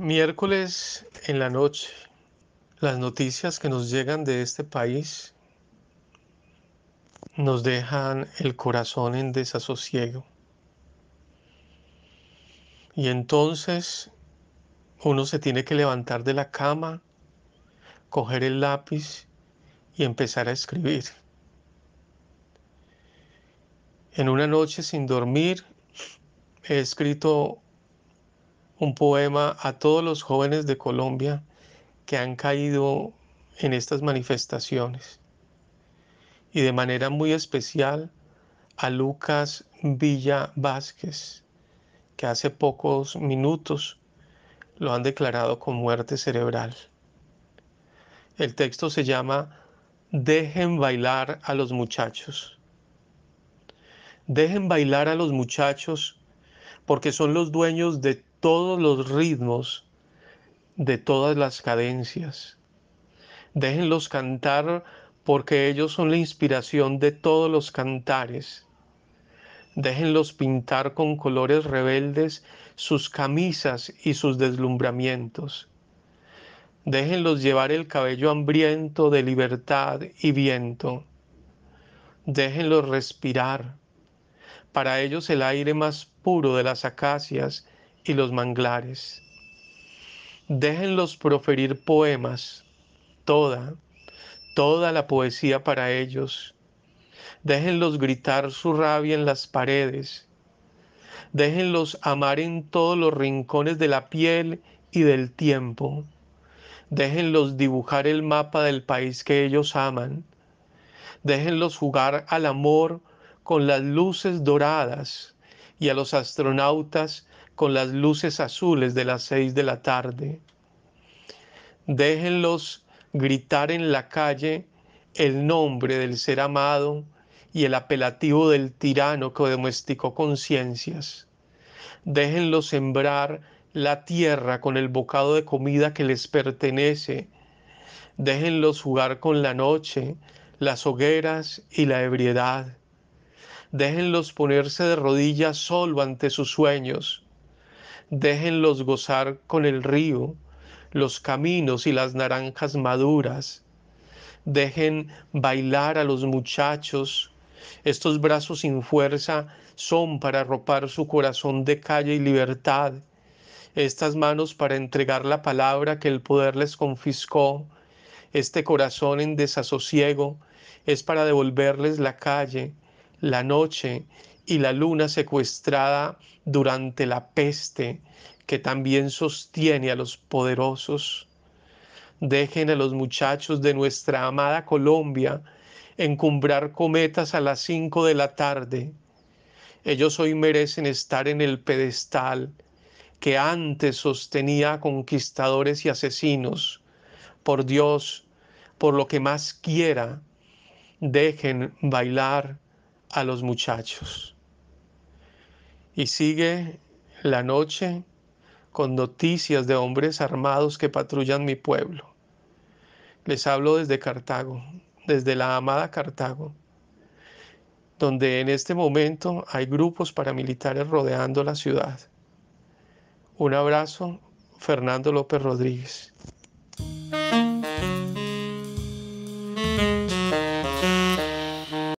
Miércoles en la noche, las noticias que nos llegan de este país nos dejan el corazón en desasosiego. Y entonces uno se tiene que levantar de la cama, coger el lápiz y empezar a escribir. En una noche sin dormir he escrito un poema a todos los jóvenes de Colombia que han caído en estas manifestaciones y de manera muy especial a Lucas Villa Vázquez, que hace pocos minutos lo han declarado con muerte cerebral. El texto se llama Dejen bailar a los muchachos. Dejen bailar a los muchachos porque son los dueños de todos los ritmos, de todas las cadencias. Déjenlos cantar porque ellos son la inspiración de todos los cantares. Déjenlos pintar con colores rebeldes sus camisas y sus deslumbramientos. Déjenlos llevar el cabello hambriento de libertad y viento. Déjenlos respirar. Para ellos el aire más puro de las acacias y los manglares. Déjenlos proferir poemas, toda, toda la poesía para ellos. Déjenlos gritar su rabia en las paredes. Déjenlos amar en todos los rincones de la piel y del tiempo. Déjenlos dibujar el mapa del país que ellos aman. Déjenlos jugar al amor con las luces doradas y a los astronautas con las luces azules de las seis de la tarde. Déjenlos gritar en la calle el nombre del ser amado y el apelativo del tirano que domesticó conciencias. Déjenlos sembrar la tierra con el bocado de comida que les pertenece. Déjenlos jugar con la noche, las hogueras y la ebriedad. Déjenlos ponerse de rodillas solo ante sus sueños. Déjenlos gozar con el río, los caminos y las naranjas maduras. Dejen bailar a los muchachos. Estos brazos sin fuerza son para arropar su corazón de calle y libertad. Estas manos para entregar la palabra que el poder les confiscó. Este corazón en desasosiego es para devolverles la calle, la noche y la luna secuestrada durante la peste que también sostiene a los poderosos. Dejen a los muchachos de nuestra amada Colombia encumbrar cometas a las cinco de la tarde. Ellos hoy merecen estar en el pedestal que antes sostenía conquistadores y asesinos. Por Dios, por lo que más quiera, dejen bailar a los muchachos. Y sigue la noche con noticias de hombres armados que patrullan mi pueblo. Les hablo desde Cartago, desde la amada Cartago, donde en este momento hay grupos paramilitares rodeando la ciudad. Un abrazo, Fernando López Rodríguez.